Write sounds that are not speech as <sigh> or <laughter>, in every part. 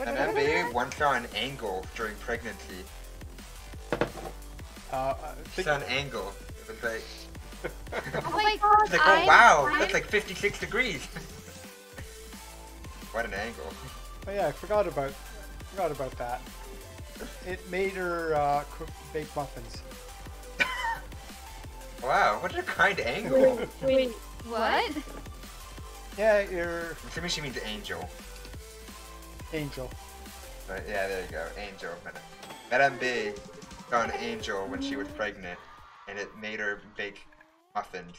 And MB once saw an angle during pregnancy. Uh, I saw an angle. It was like, <laughs> Oh my god. it's like oh I'm- wow, I'm- that's like 56 degrees. <laughs> what an angle. oh yeah, I forgot about forgot about that. It made her uh, cook bake muffins. <laughs> Wow, what a kind angle. Wait, what? Yeah, your I'm assuming she means angel. Angel. But yeah, there you go, angel. Madame B saw an angel when she was pregnant, and it made her bake muffins.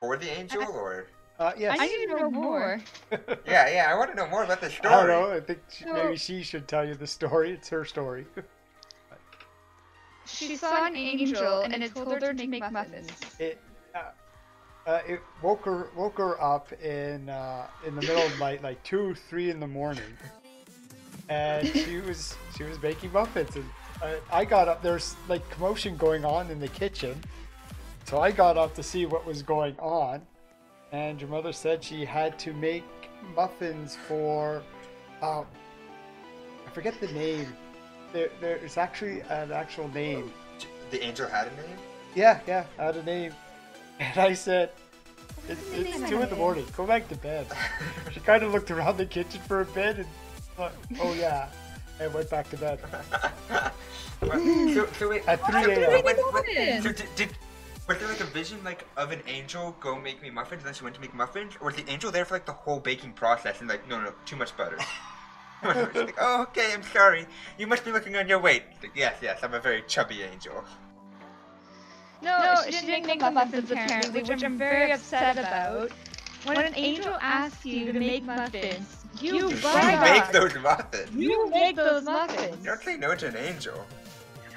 For the angel, or Uh, yes. I need to know more. <laughs> yeah, yeah, I want to know more about the I story. don't know. I think she, No. maybe she should tell you the story. It's her story. She saw an angel and it told her to make muffins. It uh, it woke her woke her up in uh, in the middle of night, like two three in the morning, and <laughs> she was she was making muffins. And uh, I got up. There's like commotion going on in the kitchen, so I got up to see what was going on. And your mother said she had to make muffins for, um, I forget the name. There, there's actually an actual name. The angel had a name? Yeah, yeah, I had a name. And I said, it's, it's two in the morning. Go back to bed. she kind of looked around the kitchen for a bit and thought, oh yeah, and went back to bed. So, so wait, At 3 How did a.m. we When- know when- this? so did, did was there like a vision like of an angel go make me muffins and then she went to make muffins or was the angel there for like the whole baking process and like no no, no too much butter <laughs> <laughs> like, oh okay i'm sorry you must be looking on your weight like, yes yes i'm a very chubby angel No, she didn't make the muffins apparently, which I'm very upset about. When an angel asks you to make muffins, you you buy make those muffins You make those muffins. You don't say no to an angel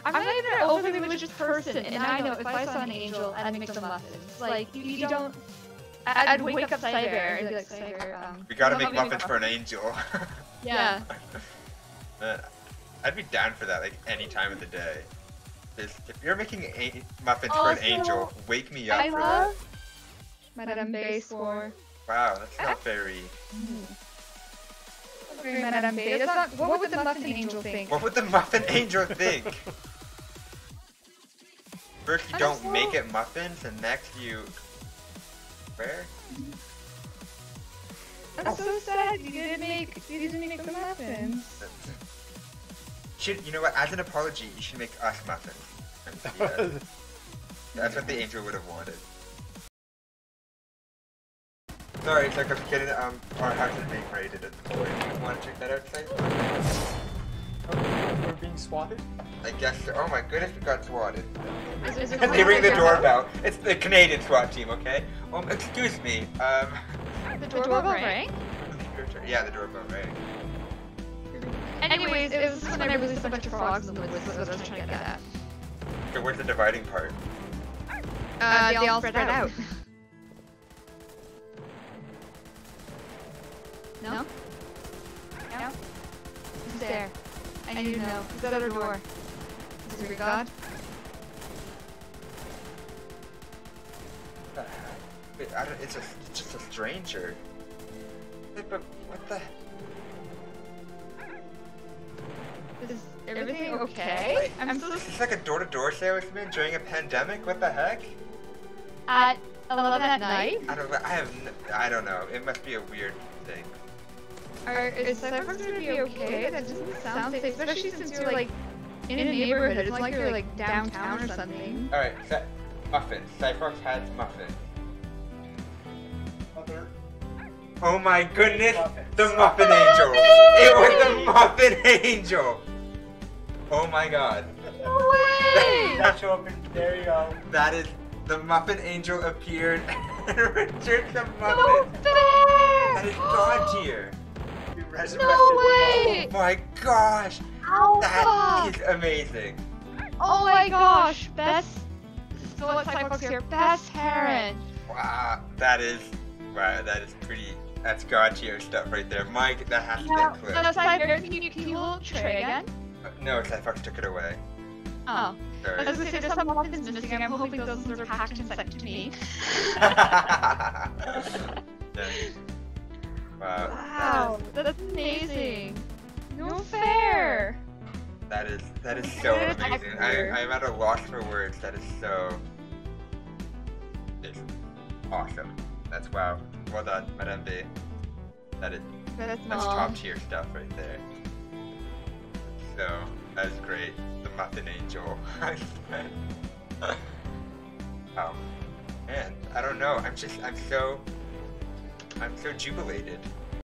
I'm not even an overly religious person, and I know if I saw an angel, I'd make the muffins. Like, you, you don't. I- I'd wake up Cyber and be like, Cyber, um. we gotta make me muffins for an angel <laughs> Yeah. Man, i'd be down for that like any time of the day Just- if you're making a- muffins for an angel wake me up I for love Madame Base for. that wow that's not ah. very Madame Base. That's not. What would the muffin angel think? What would the muffin angel think? First you don't so- make it muffins, and next you... Where? I'm so sad you didn't make. You didn't make the muffins. Should you know what? As an apology, you should make us muffins. <laughs> Yeah, that's what the angel would have wanted. Sorry, it's like I'm getting um our house is being raided at the point. You want to check that out, Sage? We're being swatted. I guess. So. Oh my goodness, we got swatted. Is- is they ring the doorbell? doorbell. It's the Canadian SWAT team, okay? Um, excuse me. Um. The doorbell rang. Yeah, the doorbell rang. Anyways, it was when I released a bunch of frogs in the woods. That's what I was trying to get at. So where's the dividing part? Uh, they, all spread, out. no? No? Who's there? I need to know. Who's at our door? Is it your god? Wait, I don't, it's, a, it's just a stranger. But what the? Is everything okay? <laughs> I'm so Is like a door-to-door salesman during a pandemic? What the heck? at 11 at night. I don't. I have. N- I don't know. It must be a weird thing. Are, is Cypher's gonna be okay? That doesn't sound safe, especially since you're like in a neighborhood. It's like you're like downtown or something. All right, so, muffins. Cypherx has muffins. Mother. Oh my goodness! Muffins. The Muffin Angel. It was the Muffin <laughs> Angel. Oh my God. No way! That show up in, there you go. That is the Muffin Angel appeared <laughs> and returned the No muffin. That fair! is god tier. No way! Oh my gosh, Oh that fuck! is amazing. Oh my gosh! Best. So what Cypher's here? Best parent. Wow, that is wow, that is pretty. That's god tier stuff right there, Mike. That has to Now, be a now clip. Cypher, can you, can you hold tray again? No, Cypherx took it away. Oh. oh. I Sorry. was gonna say there's some muffins missing. I'm hoping those are packed and sent to me. <laughs> Nice. Wow. Wow, that's amazing. No fair. That is that is so Good amazing. actor. I I'm at a loss for words. That is so. It's awesome. That's wow. Well done, Madame B. That is That's that's top tier stuff right there. So that is great. The Muffin Angel. <laughs> oh <laughs> man, I don't know. I'm just I'm so I'm so jubilated.